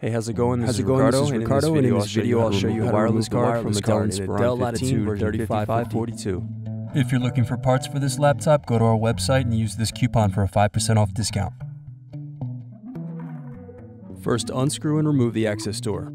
Hey, how's it going? This How's is it going? Ricardo, This is and Ricardo, in and in this video, I'll show you how to remove wireless the card wireless card Dell from a Inspiron Dell 15 Latitude version 3542. If you're looking for parts for this laptop, go to our website and use this coupon for a 5% off discount. First, unscrew and remove the access door.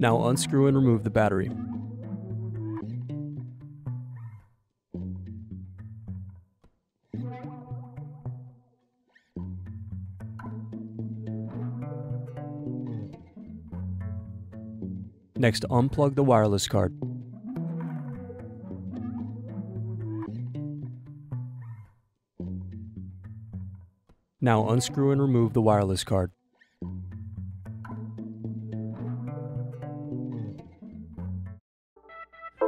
Now unscrew and remove the battery. Next, unplug the wireless card. Now unscrew and remove the wireless card.